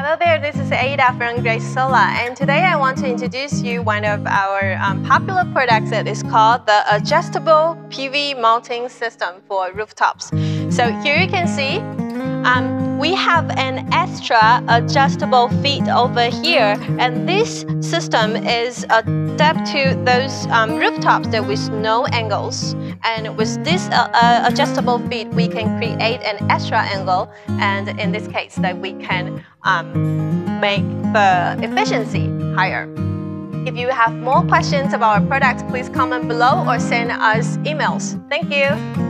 Hello there, this is Ada from Grace and today I want to introduce you one of our um, popular products that is called the Adjustable PV Mounting System for Rooftops. So here you can see um, have an extra adjustable feet over here, and this system is adapted to those um, rooftops that with no angles. And with this uh, uh, adjustable feet, we can create an extra angle, and in this case, that we can um, make the efficiency higher. If you have more questions about our products, please comment below or send us emails. Thank you.